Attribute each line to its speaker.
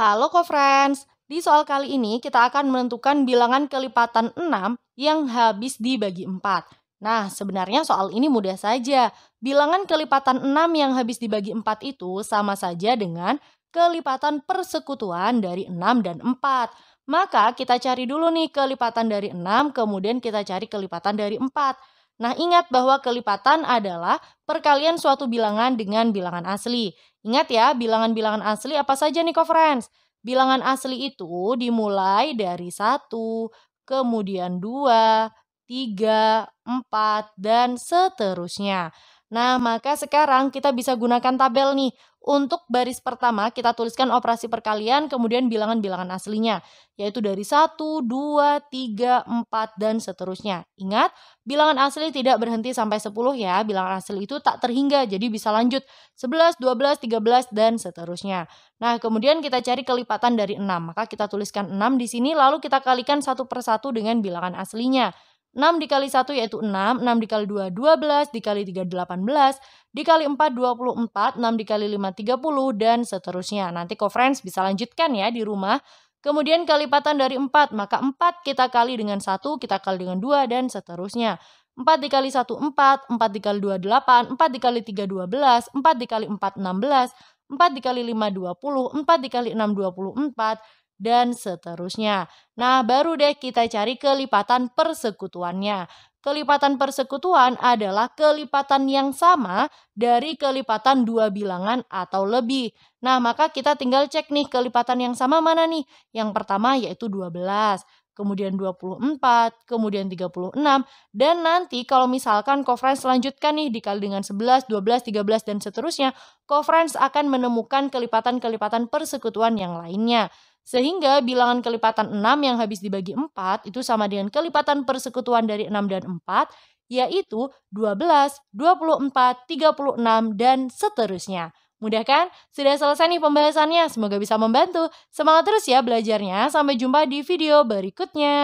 Speaker 1: Halo co-friends, di soal kali ini kita akan menentukan bilangan kelipatan 6 yang habis dibagi 4. Nah, sebenarnya soal ini mudah saja. Bilangan kelipatan 6 yang habis dibagi 4 itu sama saja dengan kelipatan persekutuan dari 6 dan 4. Maka kita cari dulu nih kelipatan dari 6, kemudian kita cari kelipatan dari 4. Nah, ingat bahwa kelipatan adalah perkalian suatu bilangan dengan bilangan asli. Ingat ya, bilangan-bilangan asli apa saja nih, friends? Bilangan asli itu dimulai dari satu, kemudian dua, tiga, empat, dan seterusnya. Nah, maka sekarang kita bisa gunakan tabel nih. Untuk baris pertama, kita tuliskan operasi perkalian, kemudian bilangan-bilangan aslinya, yaitu dari 1, 2, 3, 4, dan seterusnya. Ingat, bilangan asli tidak berhenti sampai 10 ya. Bilangan asli itu tak terhingga, jadi bisa lanjut 11, 12, 13, dan seterusnya. Nah, kemudian kita cari kelipatan dari 6. Maka kita tuliskan 6 di sini, lalu kita kalikan satu persatu dengan bilangan aslinya. 6 dikali 1 yaitu 6, 6 dikali 2 12, dikali 3 18, dikali 4 24, 6 dikali 5 30 dan seterusnya. Nanti co-friends bisa lanjutkan ya di rumah. Kemudian kelipatan dari 4, maka 4 kita kali dengan 1, kita kali dengan 2 dan seterusnya. 4 dikali 1 4, 4 dikali 2 8, 4 dikali 3 12, 4 dikali 4 16, 4 dikali 5 20, 4 dikali 6 24, dan seterusnya. Nah, baru deh kita cari kelipatan persekutuannya. Kelipatan persekutuan adalah kelipatan yang sama dari kelipatan dua bilangan atau lebih. Nah, maka kita tinggal cek nih kelipatan yang sama mana nih. Yang pertama yaitu 12, kemudian 24, kemudian 36, dan nanti kalau misalkan conference selanjutkan nih dikali dengan 11, 12, 13, dan seterusnya, conference akan menemukan kelipatan-kelipatan persekutuan yang lainnya. Sehingga bilangan kelipatan 6 yang habis dibagi 4 itu sama dengan kelipatan persekutuan dari 6 dan 4, yaitu 12, 24, 36, dan seterusnya. Mudah kan? Sudah selesai nih pembahasannya. Semoga bisa membantu. Semangat terus ya belajarnya. Sampai jumpa di video berikutnya.